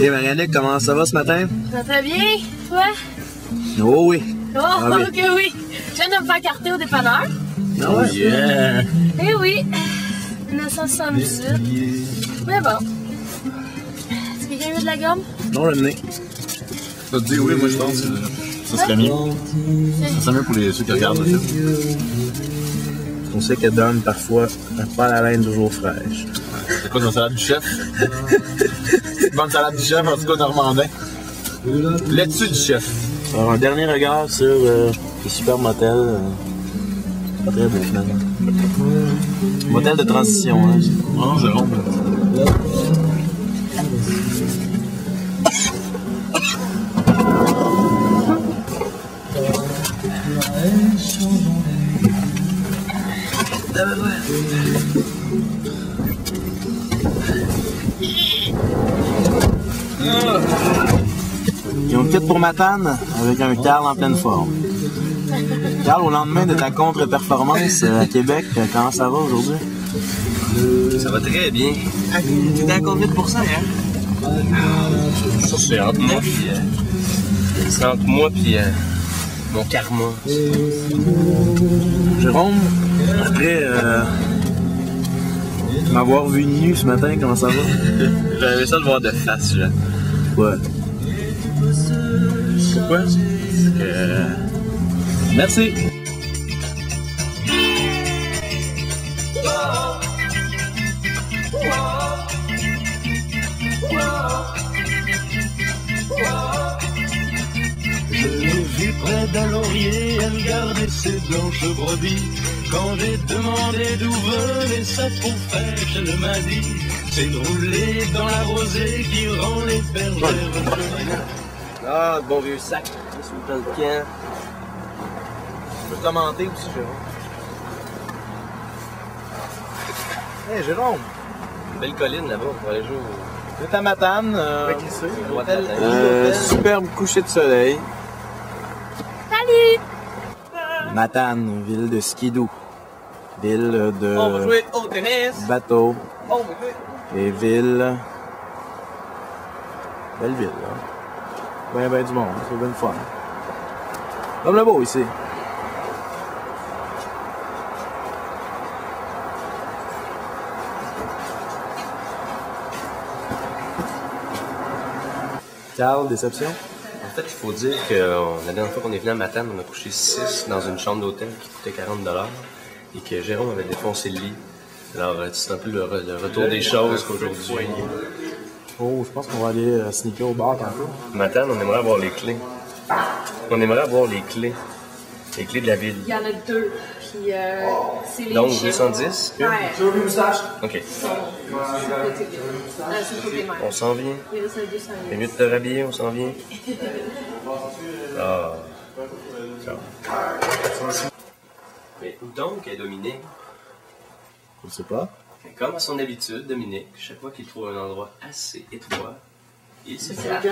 Et Marianne, comment ça va ce matin? Ça va très bien, toi? Oh oui. Oh, Ah oui. ok, oui. Je viens de me faire carter au dépanneur. Ah ouais? Yeah! Eh oui, 1978. Mais bon. Est-ce que quelqu'un veut de la gomme? Non, le nez. Ça te dit oui, moi je pense que ça serait mieux. Ça serait mieux pour les, ceux qui regardent le film. On sait que Dom, parfois, n'a pas la laine toujours fraîche. C'est quoi notre salade du chef? Bonne salade du chef, en tout cas normandin. Là-dessus du chef. Alors, un dernier regard sur euh, le super motel. euh, pas très beau, finalement. Motel de transition, hein. Non, c'est bon. Ils ont quitté pour Matane avec un Carl en pleine forme. Carl, au lendemain de ta contre-performance euh, à Québec, euh, comment ça va aujourd'hui? Ça va très bien. T'es à combien de pourcents, hein? Ça, c'est entre Moi puis. euh, c'est entre moi puis euh, mon karma. Jérôme, après euh, m'avoir vu nu ce matin, comment ça va? J'avais ça de voir de face, là. Ouais. Pourquoi? Euh, Merci. Près d'un laurier, elle gardait ses blanches brebis. Quand j'ai demandé d'où venait sa peau fraîche, elle m'a dit C'est de rouler dans la rosée qui rend les bergères Ah, bon vieux sac. Sur le camp. Je peux commenter aussi, Jérôme. Hey, Jérôme, Belle colline là-bas, on va aller jouer au. c'est à Matane. Euh, euh, superbe coucher de soleil. Matane, ville de skidoo. Ville de On va jouer au tennis! bateaux On va jouer. et ville. Belle ville, là. Ben, ben du monde, c'est bien fun. Comme le beau ici. Carl, déception? En fait, il faut dire que euh, la dernière fois qu'on est venu à Matane, on a couché 6 dans une chambre d'hôtel qui coûtait 40 et que Jérôme avait défoncé le lit. Alors, euh, c'est un peu le, re- le retour des choses qu'aujourd'hui. Oh, je pense qu'on va aller euh, sneaker au bar tantôt. Matane, on aimerait avoir les clés. On aimerait avoir les clés. Les clés de la ville. Il y en a deux. Puis, euh, c'est les Donc, chiens. 210? Ouais. OK. Sur le côté mère. On s'en vient. Il reste un 200 C'est mieux de te rhabiller, on s'en vient. Ah. Ciao. Mais où donc est Dominique? Je sais pas. Mais Comme à son habitude, Dominique, chaque fois qu'il trouve un endroit assez étroit, il se cache.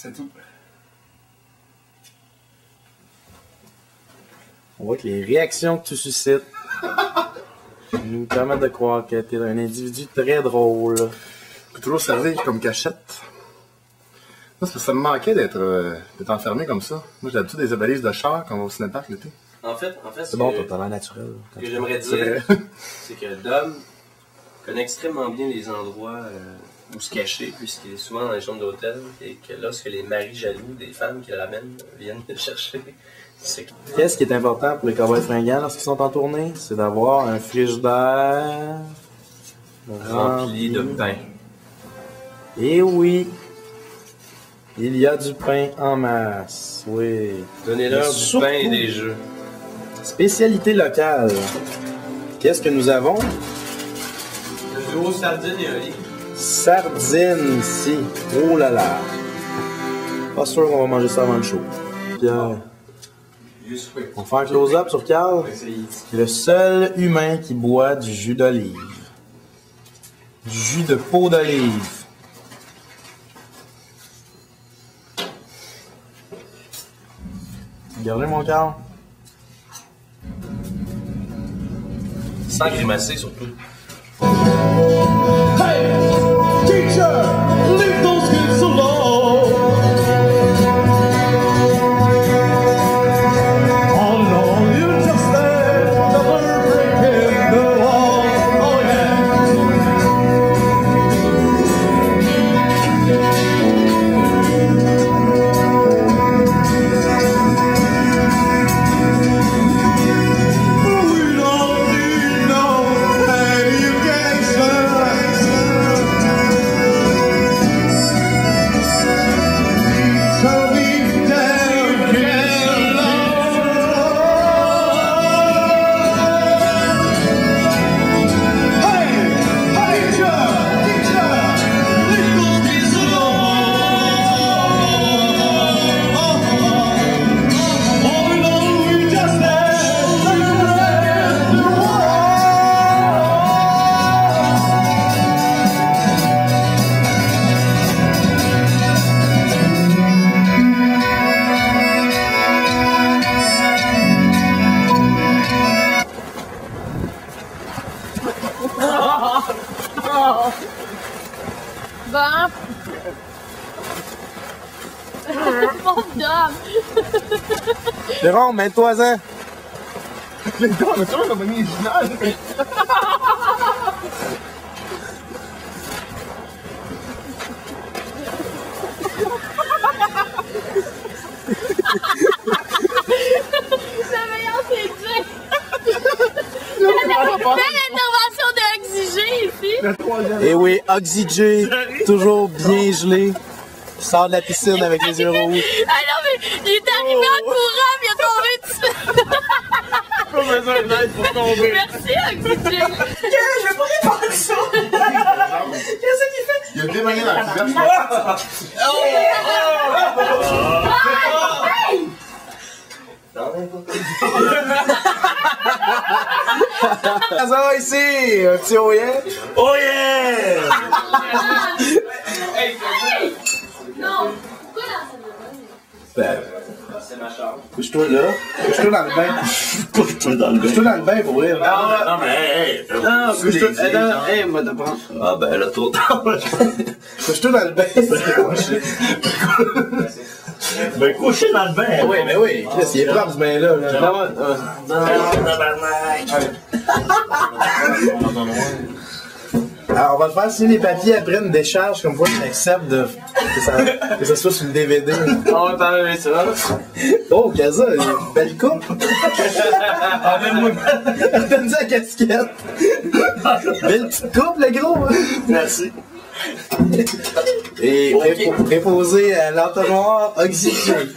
C'est tout. On voit que les réactions que tu suscites nous permettent de croire que tu es un individu très drôle. peut toujours servir comme cachette. Moi, c'est parce que ça me manquait d'être euh, d'être enfermé comme ça. Moi, j'ai l'habitude des balises de char quand on va au cinépark l'été. En fait, en fait, C'est bon, t'as l'air naturel. ce que j'aimerais dire, c'est que Dom connaît extrêmement bien les endroits euh, où se cacher, puisqu'il est souvent dans les chambres d'hôtel, et que lorsque les maris jaloux des femmes qui le ramènent viennent le chercher, c'est que Qu'est-ce qui est important pour les cowboys fringants lorsqu'ils sont en tournée? C'est d'avoir un frigidaire rempli de pain. Et oui, il y a du pain en masse. Oui. Donnez-leur du surtout- pain et des jeux. Spécialité locale. Qu'est-ce que nous avons? De l'eau, sardines et un lit. Sardines ici. Oh là là. Pas sûr qu'on va manger ça avant le show. Pierre. On fait un close-up sur Carl. Le seul humain qui boit du jus d'olive. Du jus de peau d'olive. Regardez mon Carl. Sans grimacer surtout. Bon. Jérôme, mets-toi-en. Les gars, on a toujours la meilleure, c'est Jay. Belle intervention d'Oxygé ici. La troisième. Et oui, Oxygé, toujours bien gelé. Il sort de la piscine avec les yeux rouges. Ah non, mais il est arrivé en courant, puis il a tombé dessus. Pas besoin d'aide pour tomber. Merci, Oxygé. Il y a deux manières dans la couverture. Ça va ici, un petit oyen. Oh yeah! Non. Pourquoi dans cette Couche-toi là. Couche-toi dans le bain. Couche-toi dans le Couche-toi dans le bain pour vrai. Non, mais hey, hey, Non, couche-toi. Eh, non, hey, moi de prendre. Ah ben là, trop tard. Couche-toi dans le bain. Ben coucher dans le bain. Oui, mais oui. Chris, il est propre ce bain-là. là. Alors, on va le faire si les papiers après une décharge comme quoi tu acceptes de, que, ça, que ça soit sur le DVD. On va t'enlever ça. Oh, Kaza, une belle coupe. Donne-nous la casquette. Belle petite coupe, le gros. Merci. Et prépo- préposé à l'entonnoir oxygène.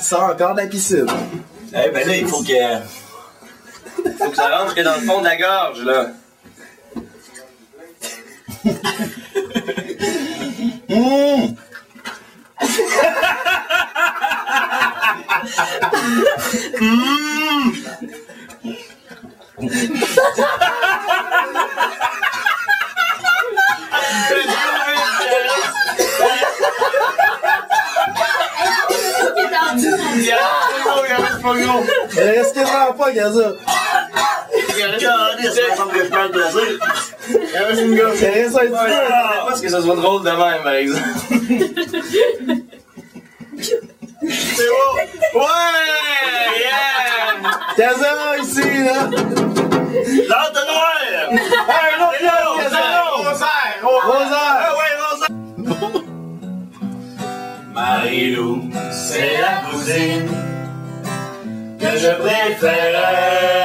Ça encore de la piscine. Eh ben là, il faut que. Faut que ça rentre dans le fond de la gorge, là. Mmh. Il reste quasiment pas, Kaza. Regardez, ça me semble que le plaisir. Il reste un petit peu. Je pense que ça soit drôle de même, par exemple. C'est bon. Ouais! Yeah! Kaza, ici, là. L'entonnoir! Hey, l'autre, là, Kaza. Rosaire. Marie-Lou, c'est la cousine que je préférais.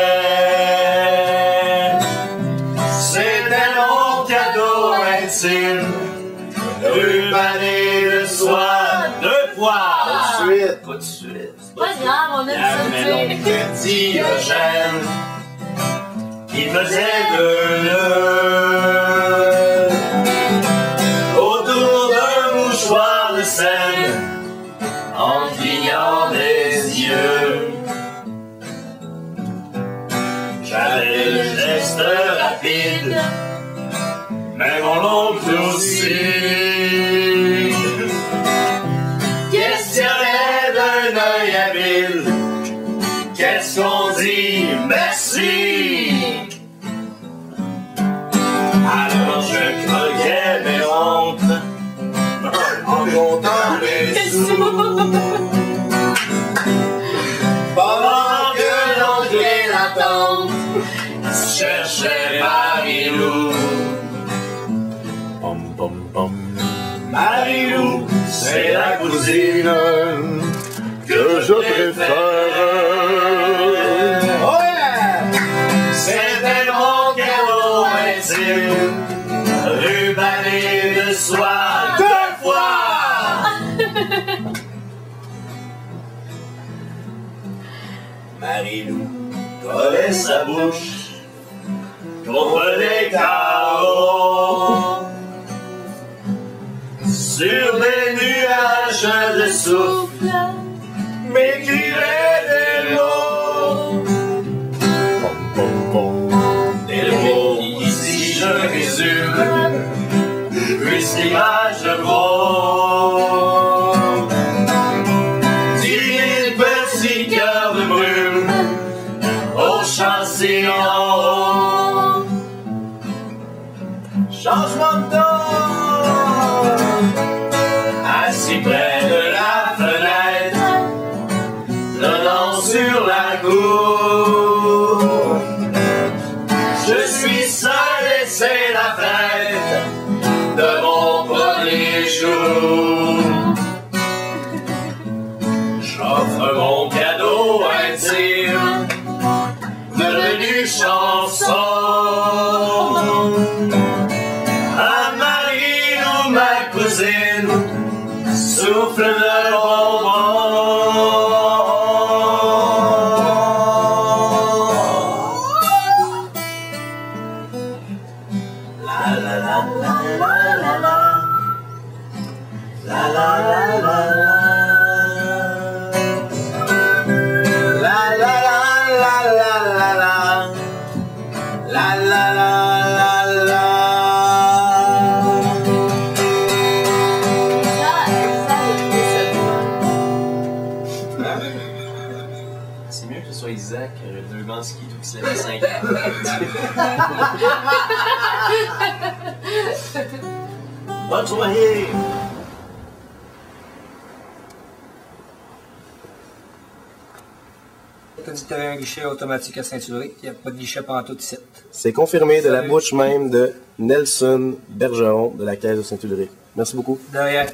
Cadeau intime, rubané de soie, de poire. Suite. Pas de suite. Pas grave, on aime ça de Diogène qui faisait de nœud autour d'un mouchoir de scène en clignant des yeux. J'avais le geste rapide, mais mon oncle aussi. Questionnait d'un œil habile, qu'est-ce qu'on dit? Merci? Alors je croquais mes oncles en comptant c'est la cousine que je préfère. Oh yeah! C'était mon cadeau intime, rubané de soie deux fois. Marie-Lou collait sa bouche contre les carreaux. Sur des nuages de souffle, m'écrivait des chanson. À Marie ou ma Bonne soirée. T'as dit que t'avais un guichet automatique à ceinturer. Il n'y a pas de guichet pendant tout ici. C'est confirmé de la bouche même de Nelson Bergeron de la Caisse de Saint-Ulrich. Merci beaucoup. Derrière.